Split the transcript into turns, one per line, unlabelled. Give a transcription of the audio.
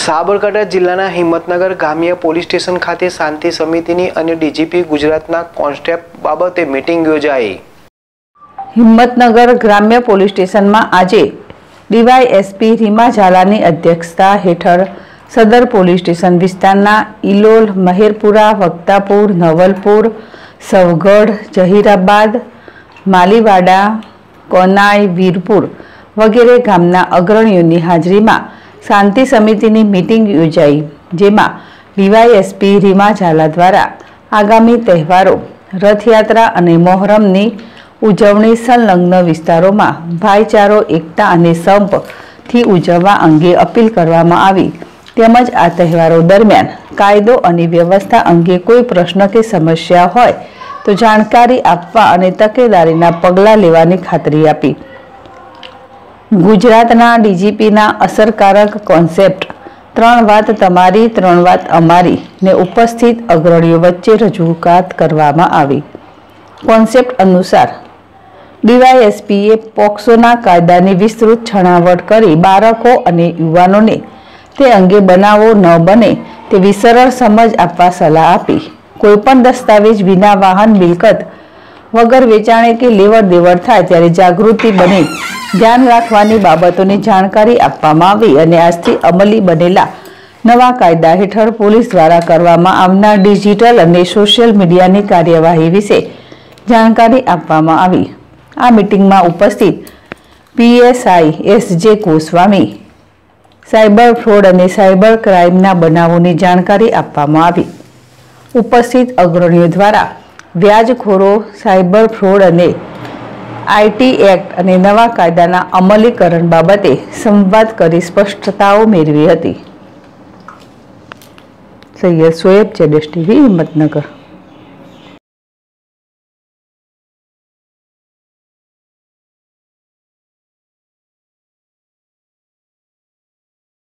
સાબરકાંઠા જિલ્લાના Himmatnagar ગામ્ય police station ખાતે શાંતિ સમિતિની અને ડીજીપી ગુજરાતના કોન્સ્ટેપ બાબતે મીટિંગ યોજાઈ.
હિંમતનગર ગ્રામ્ય પોલીસ સ્ટેશનમાં આજે ડીવાયએસપી રીમા ઝાલાની અધ્યક્ષતા હેઠળ સદર પોલીસ સ્ટેશન વિસ્તારના ઇલોલ મહેરપુરા, વક્તાપુર, નવલપુર, સવગઢ, જહીરાબાદ, માલીવાડા, કોનાઈ, વીરપુર વગેરે ગામના અગ્રણીઓની હાજરીમાં શાંતિ સમિતિની મીટિંગ યોજાઈ, જેમાં ડીવાયએસપી રીમા ઝાલા દ્વારા આગામી તહેવારો, રથયાત્રા અને મોહરમની ઉજવણી સંલગ્ન વિસ્તારોમાં ભાઈચારો, એકતા અને સંપથી ઉજવવા અંગે અપીલ કરવામાં આવી. તેમજ આ તહેવારો દરમિયાન કાયદો અને વ્યવસ્થા અંગે કોઈ પ્રશ્ન કે સમસ્યા હોય તો જાણકારી આપવા અને તકેદારીના પગલાં લેવાની ખાતરી આપી. ગુજરાતના ડીજીપીના અસરકારક કોન્સેપ્ટ ત્રણ વાત તમારી, ત્રણ વાત અમારી ને ઉપસ્થિત અગ્રણીઓ વચ્ચે રજૂઆત કરવામાં આવી. કોન્સેપ્ટ અનુસાર, ડીવાયએસપીએ પોક્સોના કાયદાની વિસ્તૃત છણાવટ કરી બાળકો અને યુવાનોને તે અંગે બનાવો ન બને તેવી સરળ સમજ આપવા સલાહ આપી. કોઈપણ દસ્તાવેજ વિના વાહન મિલકત વગર વેચાણે કે લેવડ દેવડ થાય ત્યારે જાગૃતિ બને. ધ્યાન રાખવાની બાબતોની જાણકારી આપવામાં આવી અને આજથી અમલી બનેલા નવા કાયદા હેઠળ પોલીસ દ્વારા કરવામાં આવનાર ડિજિટલ અને સોશિયલ મીડિયાની કાર્યવાહી વિશે જાણકારી આપવામાં આવી. આ મિટિંગમાં ઉપસ્થિત PSI S J Goswami cyber fraud અને સાયબર ક્રાઇમના બનાવોની જાણકારી આપવામાં આવી. ઉપસ્થિત અગ્રણીઓ દ્વારા વ્યાજખોરો, સાયબર ફ્રોડ અને આઈટી એક્ટ અને નવા કાયદાના અમલીકરણ બાબતે સંવાદ કરી સ્પષ્ટતાઓ મેળવી હતી. સૈયદ સોએબ ચેડેશ ટીવી હિંમતનગર.